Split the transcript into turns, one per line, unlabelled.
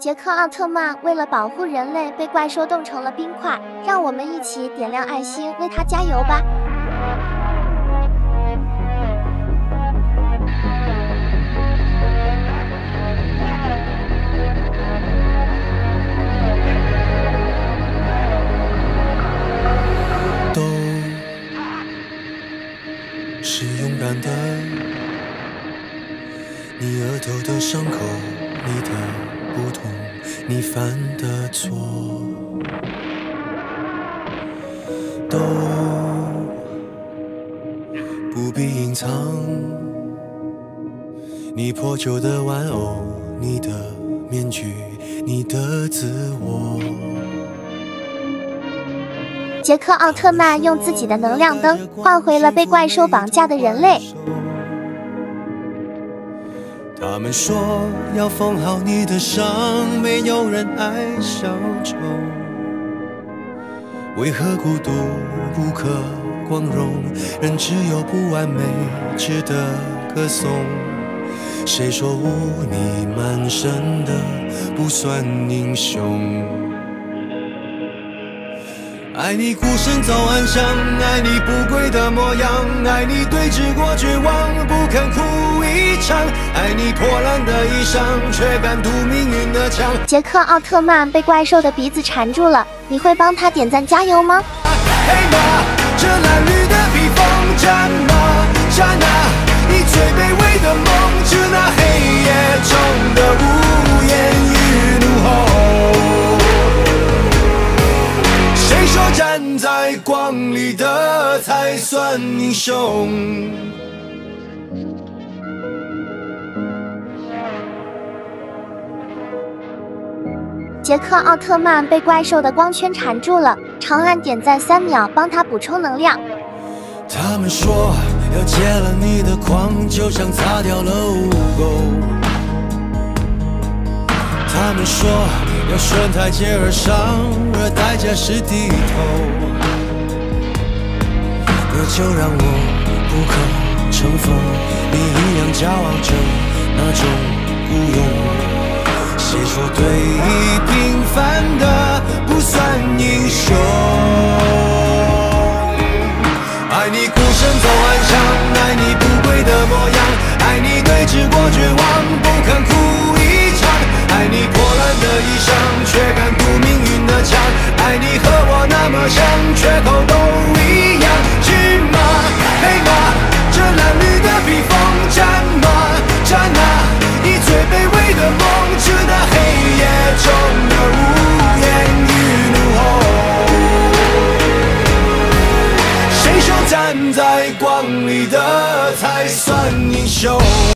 杰克奥特曼为了保护人类，被怪兽冻成了冰块。让我们一起点亮爱心，为他加油吧！
都是勇敢的，你额头的伤口，你的。不同，你犯的错都不必隐藏。你破旧的玩偶，你的面具，你的自我。
杰克奥特曼用自己的能量灯换回了被怪兽绑架的人类。
他们说要缝好你的伤，没有人爱小丑。为何孤独不可光荣？人只有不完美值得歌颂。谁说污泥满身的不算英雄？爱你孤身走暗巷，爱你不跪的模样，爱你对峙过绝望，不肯哭一场，爱你破烂的衣裳，却敢堵命运的枪。
杰克奥特曼被怪兽的鼻子缠住了，你会帮他点赞加油吗？
黑马，在光里的才算英雄。
杰克奥特曼被怪兽的光圈缠住了，长按点赞三秒，帮他补充能量。
他们说要戒了你的狂，就像擦掉了污垢。他们说要顺台阶而上，而代价是低头。那就让我不可乘风，你一样骄傲着那种孤勇。谁说对弈平凡的不算英雄？站在光里的才算英雄？